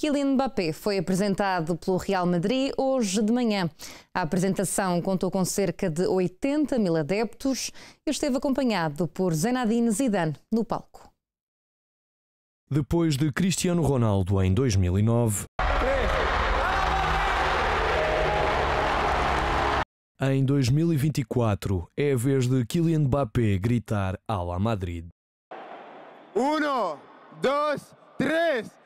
Kylian Mbappé foi apresentado pelo Real Madrid hoje de manhã. A apresentação contou com cerca de 80 mil adeptos e esteve acompanhado por Zinedine Zidane no palco. Depois de Cristiano Ronaldo em 2009, em 2024 é a vez de Kylian Mbappé gritar Ala Madrid. Uno, dois, três!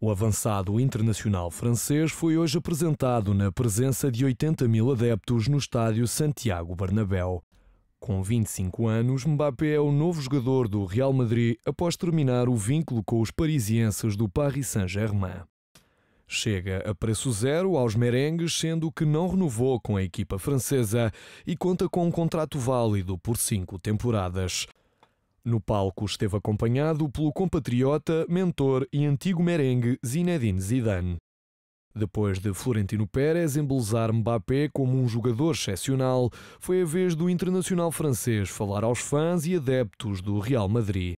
O avançado internacional francês foi hoje apresentado na presença de 80 mil adeptos no estádio Santiago Bernabéu. Com 25 anos, Mbappé é o novo jogador do Real Madrid após terminar o vínculo com os parisienses do Paris Saint-Germain. Chega a preço zero aos merengues, sendo que não renovou com a equipa francesa e conta com um contrato válido por cinco temporadas. No palco esteve acompanhado pelo compatriota, mentor e antigo merengue Zinedine Zidane. Depois de Florentino Pérez embelezar Mbappé como um jogador excepcional, foi a vez do internacional francês falar aos fãs e adeptos do Real Madrid.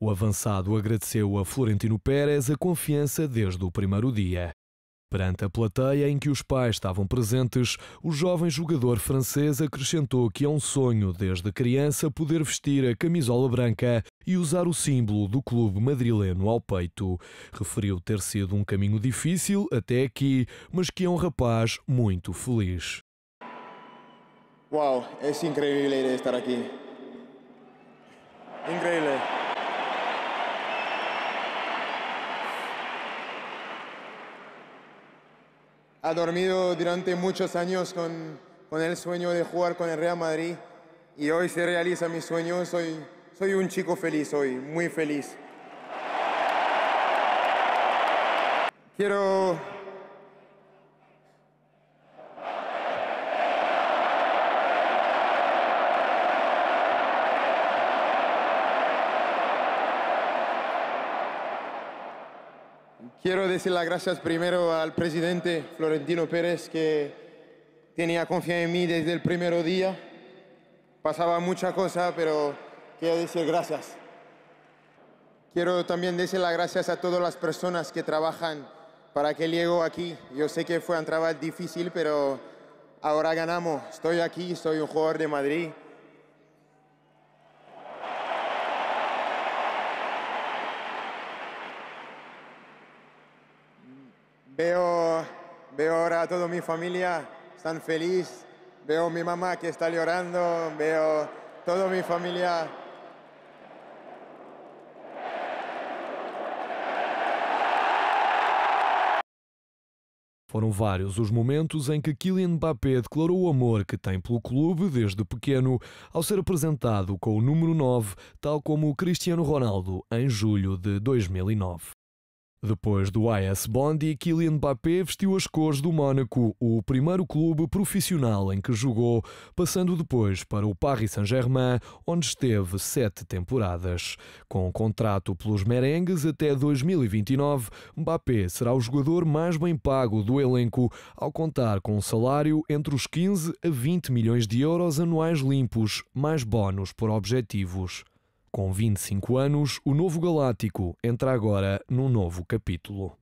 O avançado agradeceu a Florentino Pérez a confiança desde o primeiro dia. Perante a plateia em que os pais estavam presentes, o jovem jogador francês acrescentou que é um sonho desde criança poder vestir a camisola branca e usar o símbolo do clube madrileno ao peito. Referiu ter sido um caminho difícil até aqui, mas que é um rapaz muito feliz. Wow, é incrível estar aqui. Incrível. Ha dormido durante muchos años con, con, el sueño de jugar con el Real Madrid y hoy se realiza mi sueño. Soy, soy un chico feliz hoy, muy feliz. Quiero Quiero decir las gracias primero al presidente Florentino Pérez que tenía confianza en mí desde el primer día. Pasaba mucha cosa, pero quiero decir gracias. Quiero también decir las gracias a todas las personas que trabajan para que llego aquí. Yo sé que fue un trabajo difícil, pero ahora ganamos. Estoy aquí, soy un jugador de Madrid. Veo, veo ahora a toda mi familia, están felices. Veo a mi mamá que está llorando, veo toda mi familia. Foram vários os momentos em que Kylian Mbappé declarou o amor que tem pelo clube desde pequeno, ao ser apresentado com o número 9, tal como Cristiano Ronaldo, em julho de 2009. Depois do AS Bondi, Kylian Mbappé vestiu as cores do Mónaco, o primeiro clube profissional em que jogou, passando depois para o Paris Saint-Germain, onde esteve sete temporadas. Com contrato pelos merengues até 2029, Mbappé será o jogador mais bem pago do elenco, ao contar com um salário entre os 15 a 20 milhões de euros anuais limpos, mais bónus por objetivos. Com 25 anos, o novo Galáctico entra agora num novo capítulo.